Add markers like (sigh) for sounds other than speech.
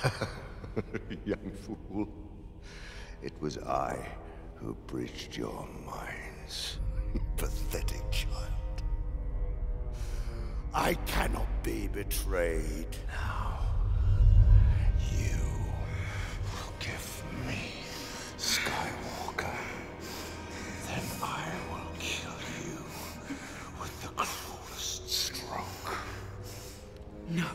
(laughs) Young fool. It was I who bridged your minds. (laughs) Pathetic child. I cannot be betrayed now. You will give me Skywalker. Then I will kill you with the cruelest stroke. No.